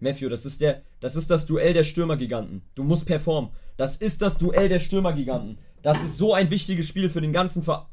Matthew, das ist der, das ist das Duell der Stürmergiganten. Du musst performen. Das ist das Duell der Stürmergiganten. Das ist so ein wichtiges Spiel für den ganzen Ver